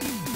Boom.